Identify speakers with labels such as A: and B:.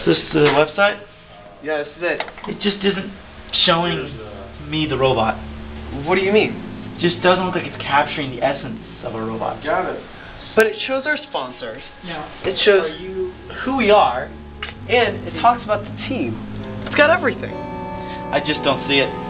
A: Is this the website?
B: Yeah, this is it.
A: It just isn't showing uh, me the robot.
B: What do you mean?
A: It just doesn't look like it's capturing the essence of a robot.
C: Got it.
B: But it shows our sponsors.
A: Yeah.
B: It shows who we are, and it talks about the team. It's got everything.
A: I just don't see it.